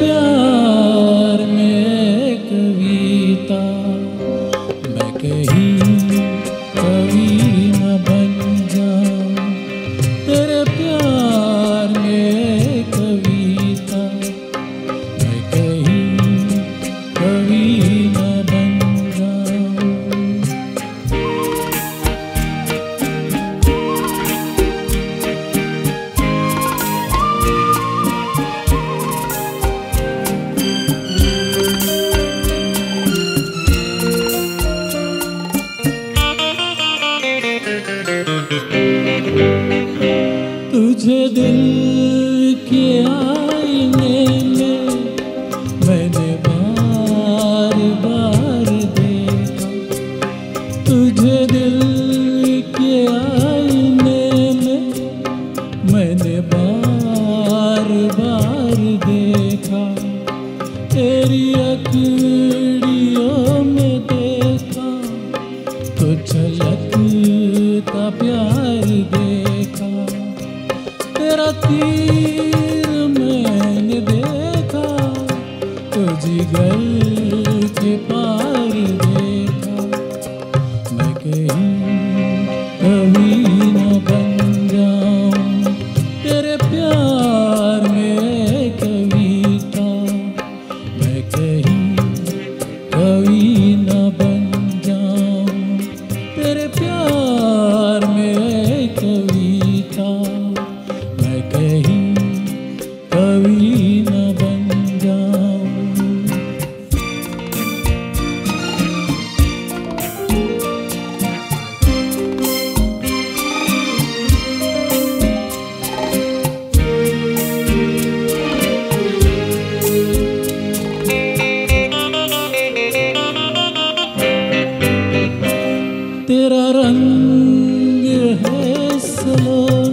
Yeah. तुझे दिल के 和你。চলো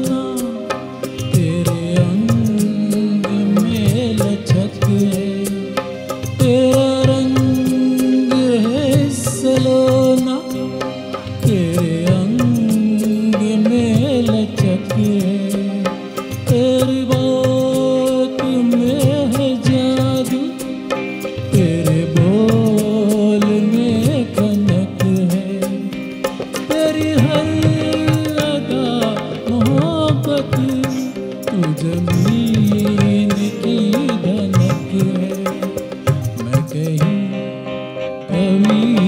me.